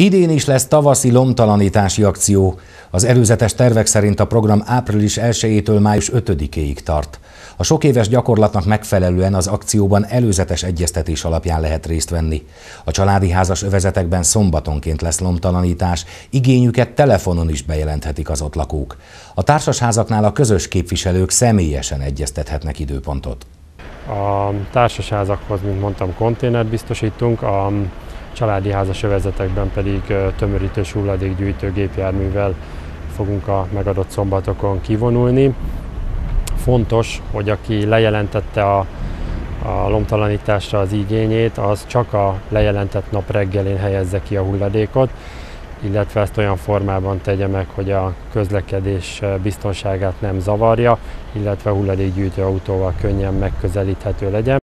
Idén is lesz tavaszi lomtalanítási akció. Az előzetes tervek szerint a program április 1-től május 5-ig tart. A sok éves gyakorlatnak megfelelően az akcióban előzetes egyeztetés alapján lehet részt venni. A családi házas övezetekben szombatonként lesz lomtalanítás, igényüket telefonon is bejelenthetik az ott lakók. A társasházaknál a közös képviselők személyesen egyeztethetnek időpontot. A társasházakhoz, mint mondtam, konténert biztosítunk, a családi házas övezetekben pedig tömörítős hulladékgyűjtő gépjárművel fogunk a megadott szombatokon kivonulni. Fontos, hogy aki lejelentette a, a lomtalanításra az igényét, az csak a lejelentett nap reggelén helyezze ki a hulladékot, illetve ezt olyan formában tegye meg, hogy a közlekedés biztonságát nem zavarja, illetve hulladékgyűjtő autóval könnyen megközelíthető legyen.